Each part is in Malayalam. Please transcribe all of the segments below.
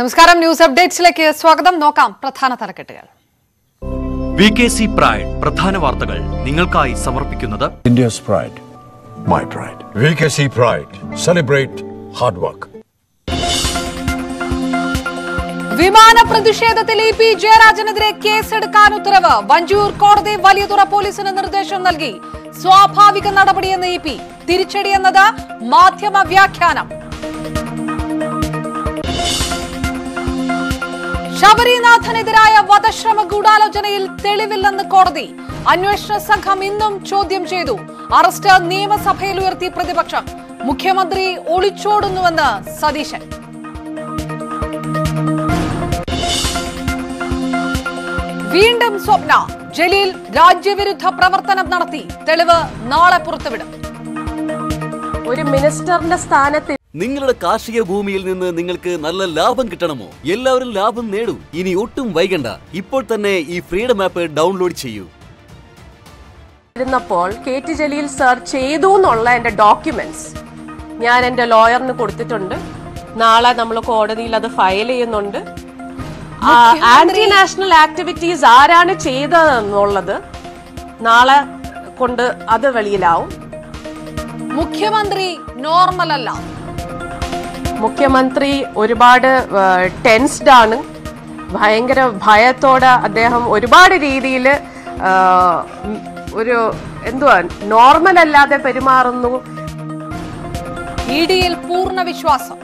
നമസ്കാരം. ന്യൂസ് അപ്ഡേറ്റ്സിലേക്ക് സ്വാഗതം. നോക്കാം പ്രധാന തലക്കെട്ടുകൾ. വി കെ സി പ്രൈഡ് പ്രധാന വാർത്തകൾ നിങ്ങൾക്കായി സമർപ്പിക്കുന്നത് pride pride. VKC pride celebrate hard work വിമാന പ്രതിഷേധത്തിൽ ഇ പി ജയരാജനെതിരെ കേസെടുക്കാൻ ഉത്തരവ്. വഞ്ചൂർ കോടതി വലിയതുറ പോലീസിന് നിർദ്ദേശം നൽകി. സ്വാഭാവിക നടപടിയെന്ന് ഇ പി. തിരിച്ചടിയെന്നത് മാധ്യമ വ്യാഖ്യാനം ശബരിനാഥനെതിരായ വധശ്രമ ഗൂഢാലോചനയിൽ തെളിവില്ലെന്ന് കോടതി. അന്വേഷണ സംഘം ഇന്നും ചോദ്യം ചെയ്തു. അറസ്റ്റ് നിയമസഭയിൽ ഉയർത്തി പ്രതിപക്ഷം. മുഖ്യമന്ത്രി ഒളിച്ചോടുന്നുവെന്ന് സതീശൻ. വീണ്ടും സ്വപ്ന. ജലീൽ രാജ്യവിരുദ്ധ പ്രവർത്തനം നടത്തി. തെളിവ് നാളെ പുറത്തുവിടും. ഒരു മിനിസ്റ്ററിന്റെ സ്ഥാനത്ത് നിങ്ങളുടെ കാർഷിക ഭൂമിയിൽ നിന്ന് നിങ്ങൾക്ക് നല്ല ലാഭം കിട്ടണമോ? എല്ലാവരും ലാഭം നേടൂ. ഇനി ഒട്ടും വൈകണ്ട. ഇപ്പോൾ തന്നെ ഈ ഫ്രീഡം ആപ്പ് ഡൗൺലോഡ് ചെയ്യൂ. ഇരുന്നപ്പോൾ കെ ടി ജലീൽ സർ ചെയ്തു എന്നുള്ള എന്റെ ഡോക്യുമെന്റ്സ്. ഞാൻ എന്റെ ലോയറിന് കൊടുത്തിട്ടുണ്ട്. നാളെ നമ്മൾ കോടതിയിൽ അത് ഫയൽ ചെയ്യുന്നുണ്ട്. ആന്റി നാഷണൽ ആക്ടിവിറ്റീസ് ആരാണ് ചെയ്തതെന്നുള്ളത് നാളെ കൊണ്ട് അത് വെളിയിലാവും. മുഖ്യമന്ത്രി നോർമൽ അല്ല മുഖ്യമന്ത്രി ഒരുപാട് ടെൻസ്ഡ് ആണ്. ഭയങ്കര ഭയത്തോടെ അദ്ദേഹം ഒരുപാട് രീതിയിൽ ഒരു എന്തുവാ നോർമൽ അല്ലാതെ പെരുമാറുന്നു. പൂർണ വിശ്വാസം.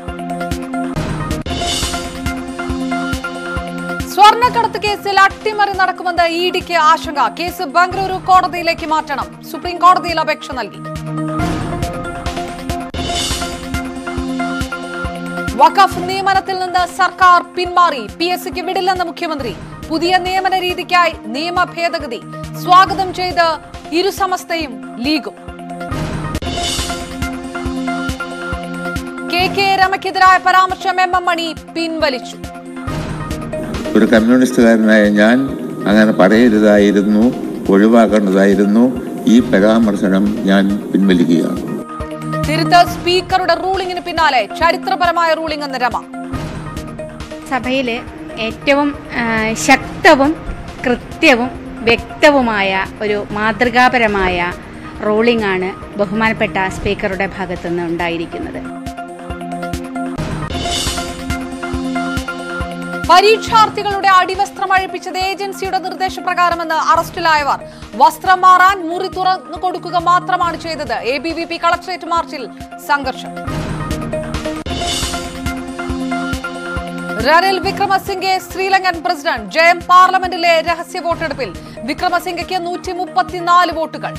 സ്വർണക്കടത്ത് കേസിൽ അട്ടിമറി നടക്കുമെന്ന് ഇ ഡിക്ക് ആശങ്ക. കേസ് ബംഗളൂരു കോടതിയിലേക്ക് മാറ്റണം. സുപ്രീം കോടതിയിൽ അപേക്ഷ നൽകി. വഖഫ് നിയമനത്തിൽ നിന്ന് സർക്കാർ പിന്മാറി പി എസ് സിക്ക് വിടില്ലെന്ന് മുഖ്യമന്ത്രി. പുതിയ നിയമന രീതിക്കായി നിയമ ഭേദഗതി. സ്വാഗതം ചെയ്ത് ഇരുസമസ്തയും ലീഗും. കെ കെ രമയ്ക്കെതിരായ പരാമർശം എം എം മണി പിൻവലിച്ചു. ഒരു കമ്മ്യൂണിസ്റ്റുകാരനായ ഞാൻ അങ്ങനെ പറയരുതായിരുന്നു ഒഴിവാക്കേണ്ടതായിരുന്നു. ഈ പരാമർശനം ഞാൻ പിൻവലിക്കുകയാണ്. തിരുത്ത് സ്പീക്കറുടെ റൂളിംഗിന് പിന്നാലെ ചരിത്രപരമായ റൂളിംഗ് എന്ന രമ. സഭയിലെ ഏറ്റവും ശക്തവും കൃത്യവും വ്യക്തവുമായ ഒരു മാതൃകാപരമായ റൂളിംഗ് ആണ് ബഹുമാനപ്പെട്ട സ്പീക്കറുടെ ഭാഗത്തുനിന്ന് ഉണ്ടായിരിക്കുന്നത്. പരീക്ഷാർത്ഥികളുടെ അടിവസ്ത്രം അഴിപ്പിച്ചത് ഏജൻസിയുടെ നിർദ്ദേശപ്രകാരമെന്ന് അറസ്റ്റിലായവർ. വസ്ത്രം മാറാൻ മുറി തുറന്നു കൊടുക്കുക മാത്രമാണ് ചെയ്തത്. A B V P collectorate മാർച്ചിൽ സംഘർഷം. റനിൽ വിക്രമസിംഗെ ശ്രീലങ്കൻ പ്രസിഡന്റ്. ജയം പാർലമെന്റിലെ രഹസ്യ വോട്ടെടുപ്പിൽ വിക്രമസിംഗയ്ക്ക് നൂറ്റി മുപ്പത്തിനാല് വോട്ടുകൾ.